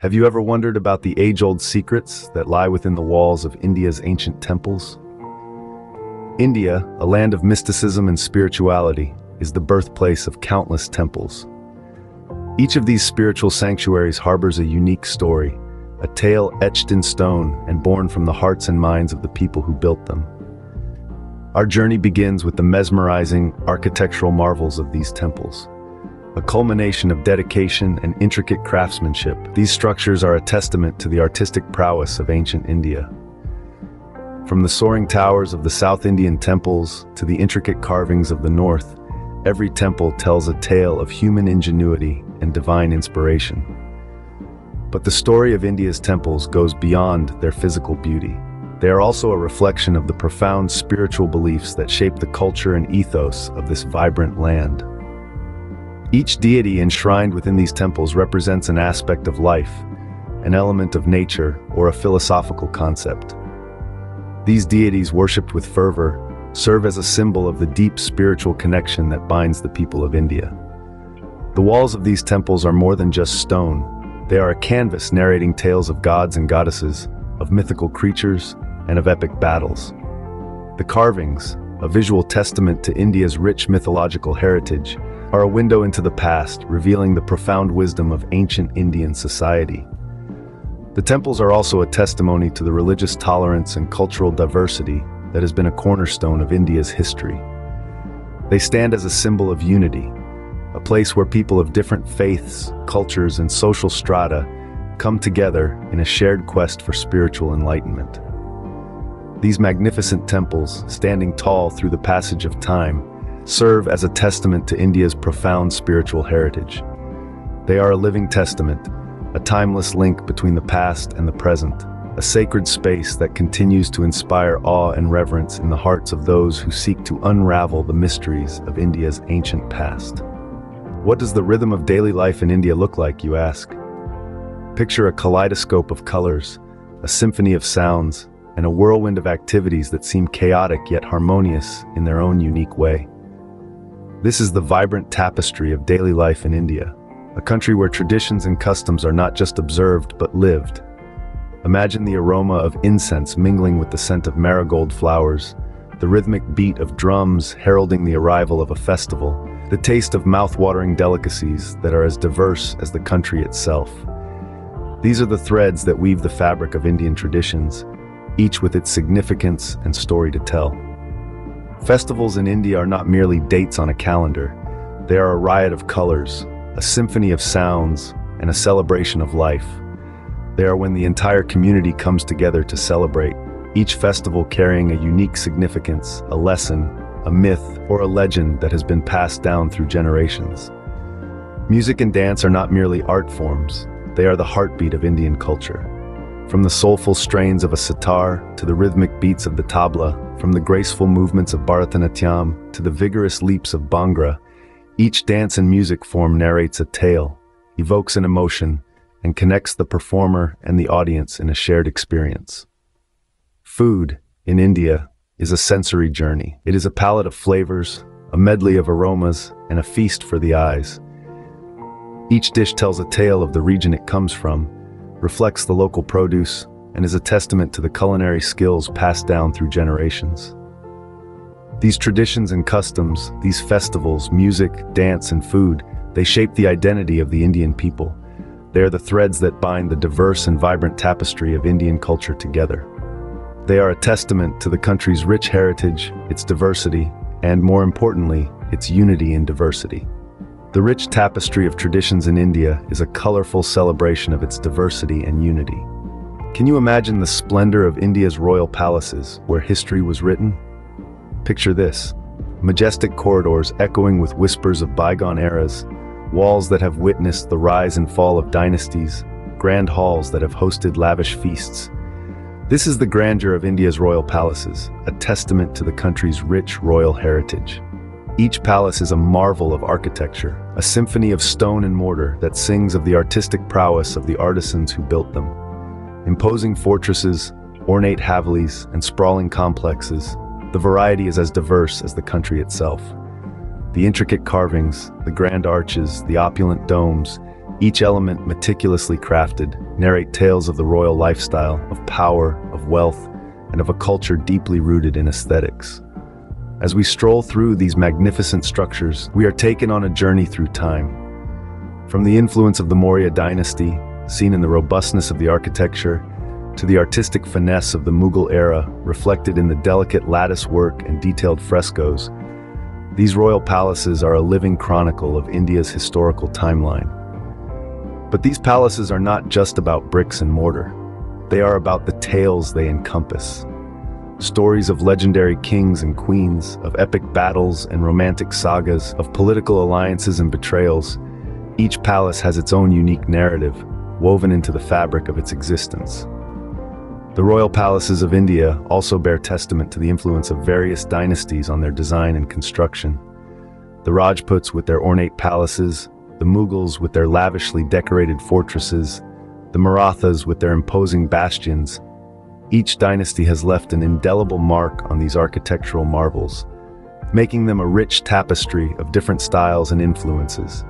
Have you ever wondered about the age-old secrets that lie within the walls of India's ancient temples? India, a land of mysticism and spirituality, is the birthplace of countless temples. Each of these spiritual sanctuaries harbors a unique story, a tale etched in stone and born from the hearts and minds of the people who built them. Our journey begins with the mesmerizing architectural marvels of these temples. A culmination of dedication and intricate craftsmanship, these structures are a testament to the artistic prowess of ancient India. From the soaring towers of the South Indian temples to the intricate carvings of the North, every temple tells a tale of human ingenuity and divine inspiration. But the story of India's temples goes beyond their physical beauty. They are also a reflection of the profound spiritual beliefs that shape the culture and ethos of this vibrant land. Each deity enshrined within these temples represents an aspect of life, an element of nature, or a philosophical concept. These deities worshipped with fervor serve as a symbol of the deep spiritual connection that binds the people of India. The walls of these temples are more than just stone. They are a canvas narrating tales of gods and goddesses, of mythical creatures, and of epic battles. The carvings, a visual testament to India's rich mythological heritage, are a window into the past, revealing the profound wisdom of ancient Indian society. The temples are also a testimony to the religious tolerance and cultural diversity that has been a cornerstone of India's history. They stand as a symbol of unity, a place where people of different faiths, cultures, and social strata come together in a shared quest for spiritual enlightenment. These magnificent temples, standing tall through the passage of time, serve as a testament to India's profound spiritual heritage. They are a living testament, a timeless link between the past and the present, a sacred space that continues to inspire awe and reverence in the hearts of those who seek to unravel the mysteries of India's ancient past. What does the rhythm of daily life in India look like, you ask? Picture a kaleidoscope of colors, a symphony of sounds, and a whirlwind of activities that seem chaotic yet harmonious in their own unique way. This is the vibrant tapestry of daily life in India, a country where traditions and customs are not just observed but lived. Imagine the aroma of incense mingling with the scent of marigold flowers, the rhythmic beat of drums heralding the arrival of a festival, the taste of mouth-watering delicacies that are as diverse as the country itself. These are the threads that weave the fabric of Indian traditions, each with its significance and story to tell. Festivals in India are not merely dates on a calendar. They are a riot of colors, a symphony of sounds, and a celebration of life. They are when the entire community comes together to celebrate, each festival carrying a unique significance, a lesson, a myth, or a legend that has been passed down through generations. Music and dance are not merely art forms, they are the heartbeat of Indian culture. From the soulful strains of a sitar to the rhythmic beats of the tabla, from the graceful movements of Bharatanatyam to the vigorous leaps of Bhangra, each dance and music form narrates a tale, evokes an emotion, and connects the performer and the audience in a shared experience. Food, in India, is a sensory journey. It is a palette of flavors, a medley of aromas, and a feast for the eyes. Each dish tells a tale of the region it comes from, reflects the local produce, and is a testament to the culinary skills passed down through generations. These traditions and customs, these festivals, music, dance, and food, they shape the identity of the Indian people. They are the threads that bind the diverse and vibrant tapestry of Indian culture together. They are a testament to the country's rich heritage, its diversity, and more importantly, its unity in diversity. The rich tapestry of traditions in India is a colorful celebration of its diversity and unity. Can you imagine the splendor of India's royal palaces, where history was written? Picture this, majestic corridors echoing with whispers of bygone eras, walls that have witnessed the rise and fall of dynasties, grand halls that have hosted lavish feasts. This is the grandeur of India's royal palaces, a testament to the country's rich royal heritage. Each palace is a marvel of architecture, a symphony of stone and mortar that sings of the artistic prowess of the artisans who built them. Imposing fortresses, ornate havelis, and sprawling complexes, the variety is as diverse as the country itself. The intricate carvings, the grand arches, the opulent domes, each element meticulously crafted, narrate tales of the royal lifestyle, of power, of wealth, and of a culture deeply rooted in aesthetics. As we stroll through these magnificent structures, we are taken on a journey through time. From the influence of the Maurya dynasty, seen in the robustness of the architecture, to the artistic finesse of the Mughal era, reflected in the delicate lattice work and detailed frescoes, these royal palaces are a living chronicle of India's historical timeline. But these palaces are not just about bricks and mortar. They are about the tales they encompass. Stories of legendary kings and queens, of epic battles and romantic sagas, of political alliances and betrayals. Each palace has its own unique narrative, woven into the fabric of its existence. The royal palaces of India also bear testament to the influence of various dynasties on their design and construction. The Rajputs with their ornate palaces, the Mughals with their lavishly decorated fortresses, the Marathas with their imposing bastions. Each dynasty has left an indelible mark on these architectural marvels, making them a rich tapestry of different styles and influences.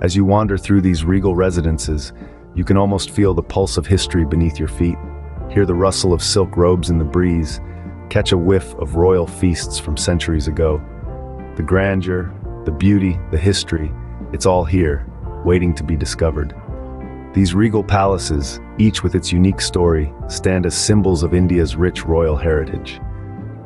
As you wander through these regal residences, you can almost feel the pulse of history beneath your feet, hear the rustle of silk robes in the breeze, catch a whiff of royal feasts from centuries ago. The grandeur, the beauty, the history, it's all here, waiting to be discovered. These regal palaces, each with its unique story, stand as symbols of India's rich royal heritage.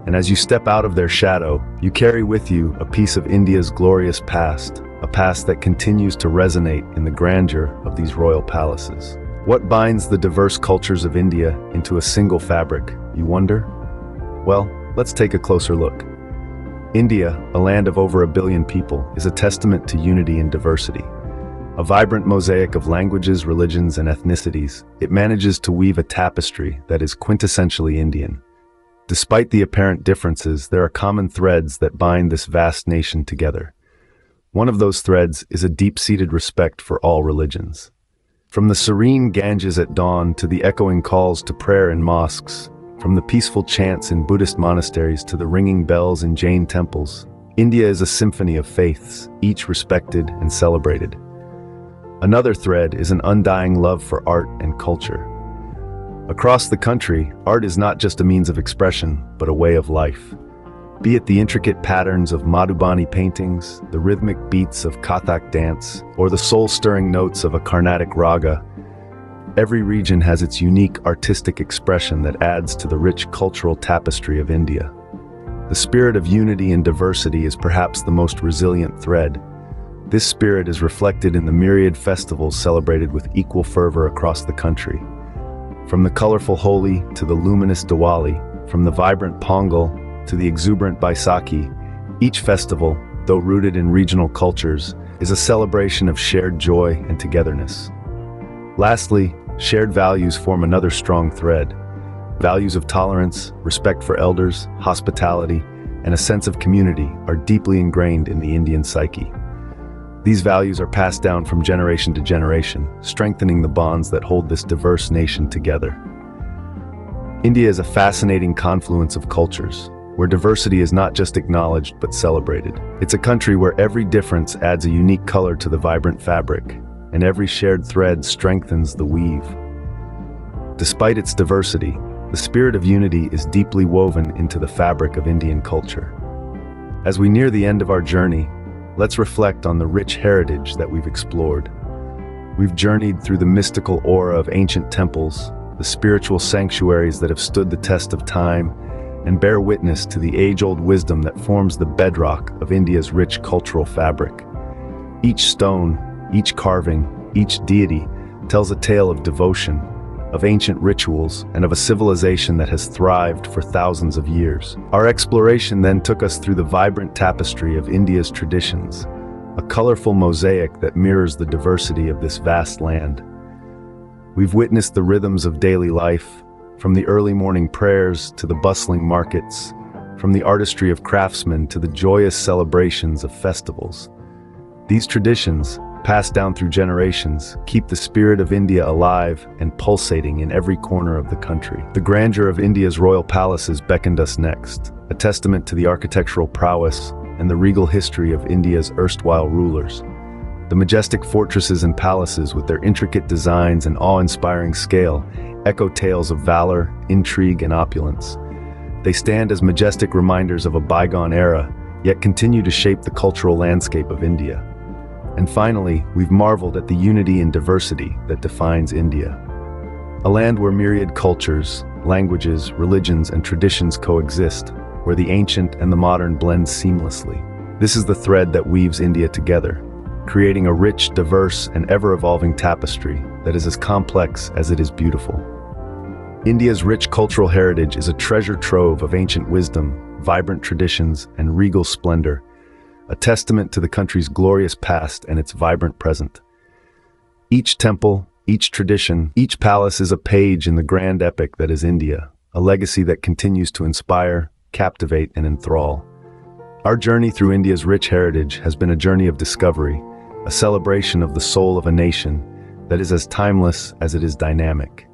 And as you step out of their shadow, you carry with you a piece of India's glorious past, a past that continues to resonate in the grandeur of these royal palaces. What binds the diverse cultures of India into a single fabric, you wonder? Well, let's take a closer look. India, a land of over a billion people, is a testament to unity and diversity. A vibrant mosaic of languages, religions, and ethnicities, it manages to weave a tapestry that is quintessentially Indian. Despite the apparent differences, there are common threads that bind this vast nation together. One of those threads is a deep-seated respect for all religions. From the serene Ganges at dawn to the echoing calls to prayer in mosques, from the peaceful chants in Buddhist monasteries to the ringing bells in Jain temples, India is a symphony of faiths, each respected and celebrated. Another thread is an undying love for art and culture. Across the country, art is not just a means of expression, but a way of life. Be it the intricate patterns of Madhubani paintings, the rhythmic beats of Kathak dance, or the soul-stirring notes of a Carnatic raga, every region has its unique artistic expression that adds to the rich cultural tapestry of India. The spirit of unity and diversity is perhaps the most resilient thread, this spirit is reflected in the myriad festivals celebrated with equal fervor across the country. From the colorful Holi to the luminous Diwali, from the vibrant Pongal to the exuberant Baisakhi, each festival, though rooted in regional cultures, is a celebration of shared joy and togetherness. Lastly, shared values form another strong thread. Values of tolerance, respect for elders, hospitality, and a sense of community are deeply ingrained in the Indian psyche. These values are passed down from generation to generation, strengthening the bonds that hold this diverse nation together. India is a fascinating confluence of cultures, where diversity is not just acknowledged but celebrated. It's a country where every difference adds a unique color to the vibrant fabric, and every shared thread strengthens the weave. Despite its diversity, the spirit of unity is deeply woven into the fabric of Indian culture. As we near the end of our journey, let's reflect on the rich heritage that we've explored. We've journeyed through the mystical aura of ancient temples, the spiritual sanctuaries that have stood the test of time, and bear witness to the age-old wisdom that forms the bedrock of India's rich cultural fabric. Each stone, each carving, each deity tells a tale of devotion, of ancient rituals, and of a civilization that has thrived for thousands of years. Our exploration then took us through the vibrant tapestry of India's traditions, a colorful mosaic that mirrors the diversity of this vast land. We've witnessed the rhythms of daily life, from the early morning prayers to the bustling markets, from the artistry of craftsmen to the joyous celebrations of festivals. These traditions, passed down through generations, keep the spirit of India alive and pulsating in every corner of the country. The grandeur of India's royal palaces beckoned us next, a testament to the architectural prowess and the regal history of India's erstwhile rulers. The majestic fortresses and palaces with their intricate designs and awe-inspiring scale echo tales of valor, intrigue, and opulence. They stand as majestic reminders of a bygone era, yet continue to shape the cultural landscape of India. And finally, we've marveled at the unity and diversity that defines India. A land where myriad cultures, languages, religions, and traditions coexist, where the ancient and the modern blend seamlessly. This is the thread that weaves India together, creating a rich, diverse, and ever-evolving tapestry that is as complex as it is beautiful. India's rich cultural heritage is a treasure trove of ancient wisdom, vibrant traditions, and regal splendor, a testament to the country's glorious past and its vibrant present. Each temple, each tradition, each palace is a page in the grand epic that is India, a legacy that continues to inspire, captivate, and enthrall. Our journey through India's rich heritage has been a journey of discovery, a celebration of the soul of a nation that is as timeless as it is dynamic.